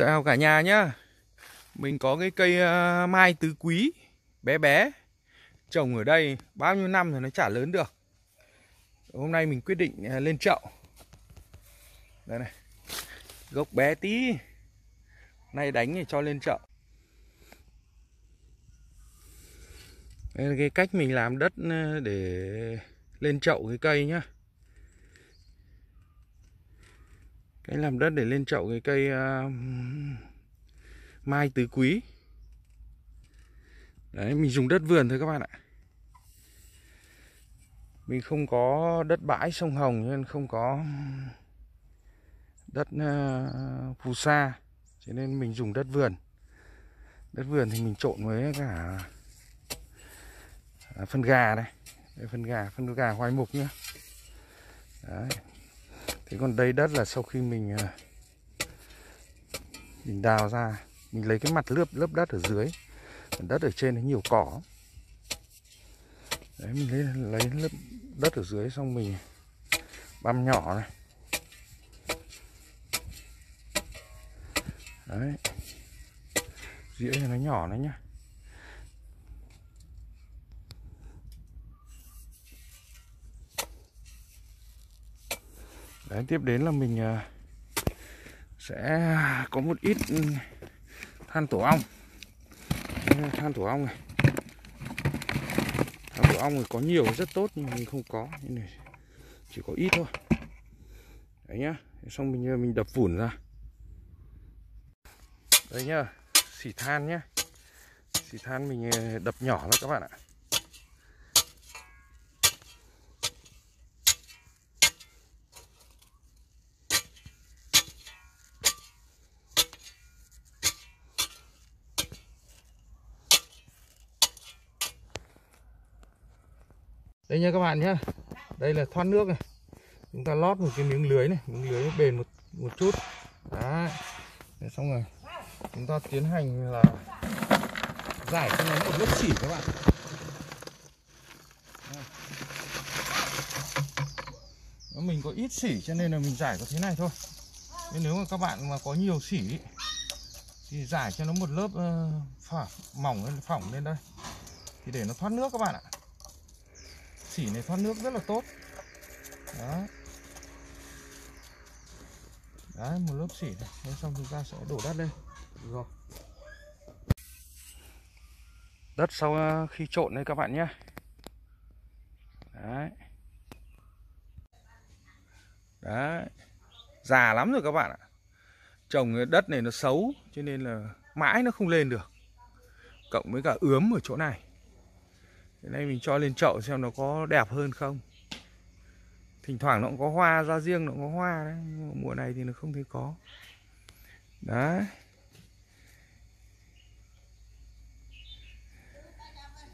Chào cả nhà nhá. Mình có cái cây ờ, mai tứ quý, Bé bé. Trồng ở đây bao nhiêu năm rồi nó chả lớn được. Hôm nay mình quyết định ờ, lên chậu. Đây này. Gốc bé tí. Nay đánh thì cho lên chậu. Đây là cái cách mình làm đất ờ, để lên chậu cái cây nhá. Cái làm đất để lên chậu cái cây uh, mai tứ quý. Đấy mình dùng đất vườn thôi các bạn ạ. Mình không có đất bãi sông hồng nên không có đất uh, phù sa. Cho nên mình dùng đất vườn. Đất vườn thì mình trộn với cả à, phân gà đây. Đây phân gà phân gà hoai mục nhá. Đấy thế còn đây đất là sau khi mình à, mình đào ra, mình lấy cái mặt lớp lớp đất ở dưới. Đất ở trên nó nhiều cỏ. Đấy, mình lấy lấy lớp đất ở dưới xong mình băm nhỏ này. Đấy. Dĩa cho nó nhỏ đấy nhá. Đấy, tiếp đến là mình à, sẽ có một ít ừ, than tổ ong. Than tổ ong này. Than tổ ong thì có nhiều rất tốt nhưng mình không có nên này chỉ có ít thôi. Đấy nhá xong mình à, mình đập vụn ra. Đây nhá xỉ than nhá. Xỉ than mình à, đập nhỏ ra các bạn ạ. Đây nha các bạn nhé đây là thoát nước này. Chúng ta lót một cái miếng lưới này miếng lưới bền một một chút. Đấy. Để xong rồi. Chúng ta tiến hành là giải cho nó một lớp chỉ các bạn. Đó, mình có ít xỉ cho nên là mình giải có thế này thôi. Nên nếu mà các bạn mà có nhiều xỉ thì giải cho nó một lớp uh, phả, mỏng lên phỏng lên đây. Thì để nó thoát nước các bạn ạ xỉ này thoát nước rất là tốt. Đó đấy, một lớp xỉ này. Xong chúng ta sẽ đổ đất lên. Rồi. Đất sau ờ, khi trộn đây các bạn nhé. Đấy. Đấy. Già lắm rồi các bạn ạ. Trồng cái đất này nó xấu, cho nên là mãi nó không lên được. Cộng với cả ướm ở chỗ này. Hiện nay mình cho lên chậu xem nó có đẹp hơn không. Thỉnh thoảng nó cũng có hoa ra riêng nó cũng có hoa đấy Nhưng mùa này thì nó không thấy có. Đấy.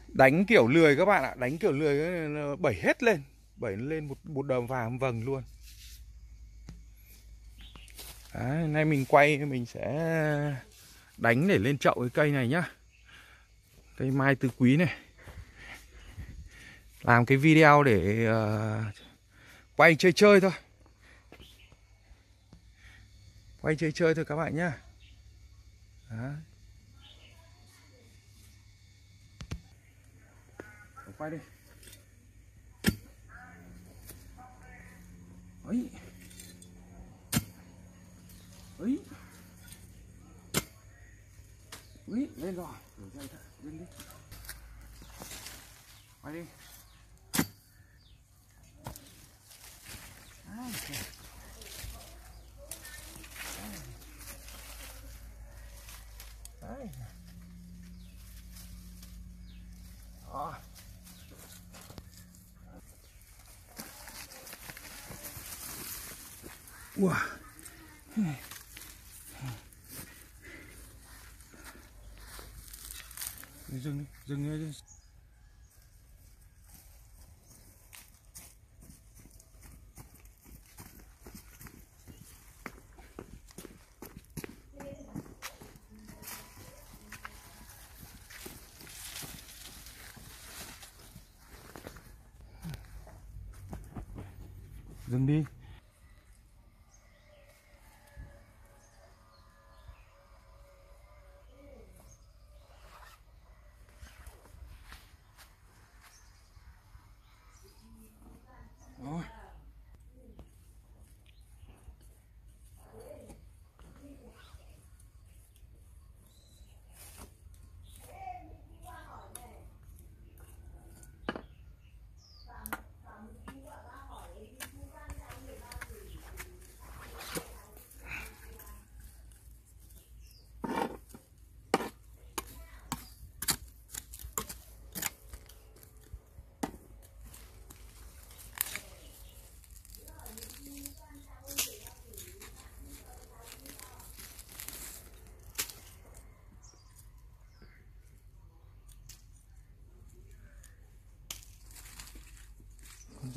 Đánh kiểu lười các bạn ạ Đánh kiểu lười bẩy hết lên Bẩy lên một, một đầm vàng vầng luôn. Đấy, nay mình quay mình sẽ đánh để lên chậu cái cây này nhá. Cây mai tứ quý này làm cái video để uh, quay chơi chơi thôi. Quay chơi chơi thôi các bạn nhé quay đi. Ấy. Ấy. Ấy lên rồi. Lên đi. Quay đi. Đấy. Đó. Wow. Dừng đi, dừng đi. Dừng đi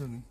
something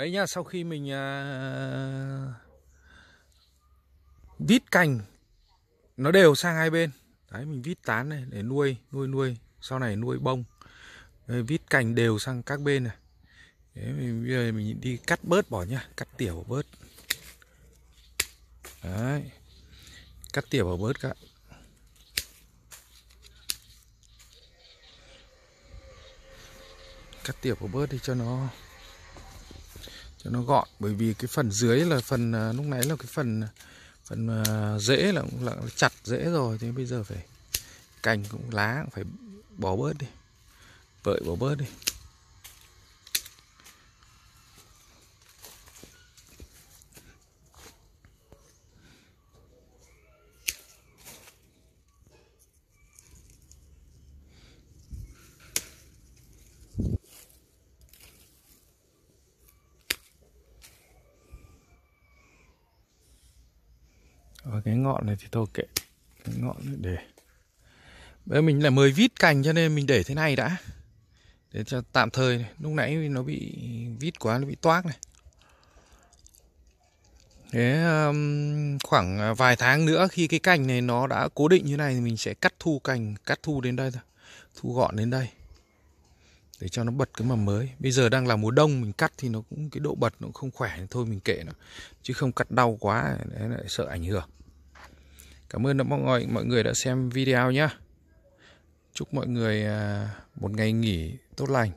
Đấy nha sau khi mình à, vít cành nó đều sang hai bên. Đấy mình vít tán này để nuôi, nuôi nuôi, sau này nuôi bông. Đấy, vít cành đều sang các bên này. Đấy, mình, bây giờ mình đi cắt bớt bỏ nhá, cắt tỉa bỏ bớt. Đấy. Cắt tỉa bỏ bớt các Cắt tỉa bỏ bớt đi cho nó cho nó gọn. Bởi vì cái phần dưới là phần à, lúc nãy là cái phần phần à, rễ là cũng là chặt rễ rồi, thế bây giờ phải cành cũng lá cũng phải bỏ bớt đi, vợi bỏ bớt đi. Và cái ngọn này thì thôi kệ Cái ngọn này để Bây giờ mình là mới vít cành cho nên mình để thế này đã Để cho tạm thời này. Lúc nãy nó bị vít quá nó bị toác này Thế um, khoảng à, vài tháng nữa khi cái cành này nó đã cố định như này thì mình sẽ cắt thu cành, cắt thu đến đây thôi. Thu gọn đến đây. Để cho nó bật cái mầm mới. Bây giờ đang là mùa đông mình cắt thì nó cũng cái độ bật nó cũng không khỏe thôi mình kệ nó. Chứ không cắt đau quá đấy lại sợ ảnh hưởng. Cảm ơn mọi người, mọi người đã xem video nhé. Chúc mọi người à, một ngày nghỉ tốt lành.